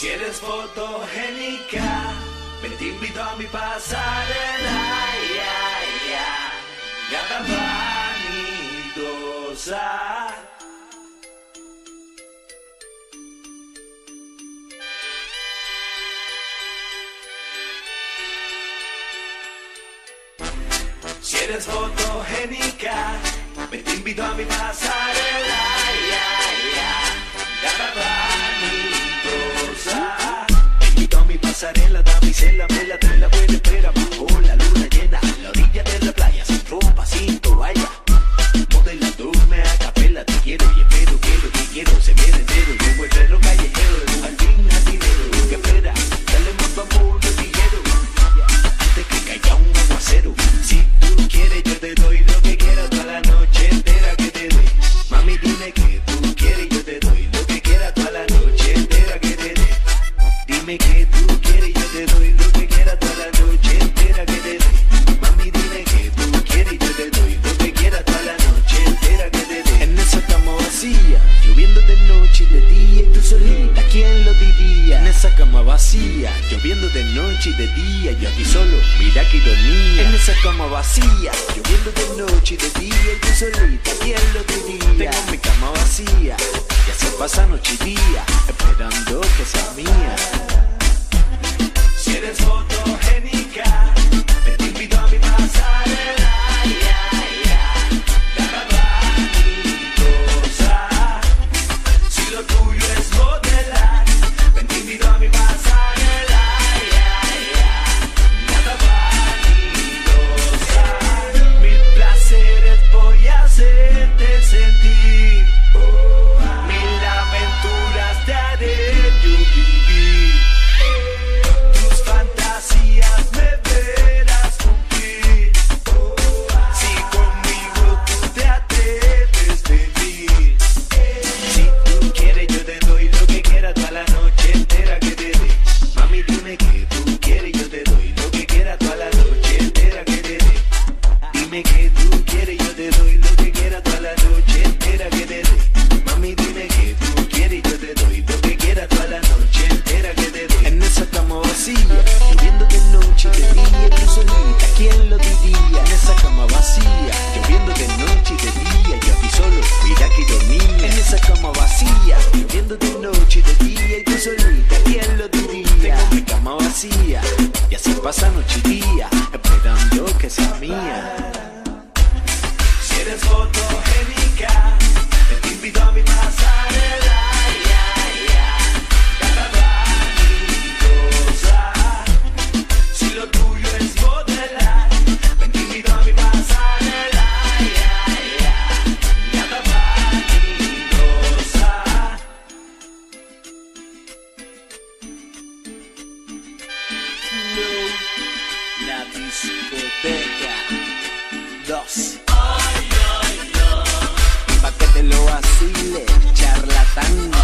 Si eres fotogénica, me te invito a mi pasarela. Gata vanidosa. Si eres fotogénica, me te invito a mi pasarela. Ya, ya, me la trae la buena espera. Bajo la luna llena, a la orilla de la playa, sin ropa, sin toalla. Modelándome a capela, te quiero y espero, quiero, te quiero, se viene entero. Como el perro callejero, de un jardín jardinero. Que espera, dale más amor, guerrillero. Antes que caiga un aguacero. Si tú quieres, yo te doy lo que quieras toda la noche entera que te dé. Mami, dime que lloviendo de noche y de día, yo aquí solo, mira qué ironía. En esa cama vacía, lloviendo de noche y de día y tú solita, ¿quién lo diría? Tengo mi cama vacía, y así pasa noche y día, esperando que sea mía. Dime que tú quieres, yo te doy lo que quieras toda la noche entera que te dé. Mami, dime que tú quieres, yo te doy lo que quieras toda la noche entera que te dé. En esa cama vacía, lloviendo de noche de día, tú solita, ¿quién lo diría? En esa cama vacía, lloviendo de noche de día, yo aquí solo, mira que ironía. En esa cama vacía, lloviendo de noche de día, y tú solita, ¿quién lo diría? Tengo mi cama vacía, y así pasa noche y día, discoteca. Dos. Pa' que te lo vacile, charlatán.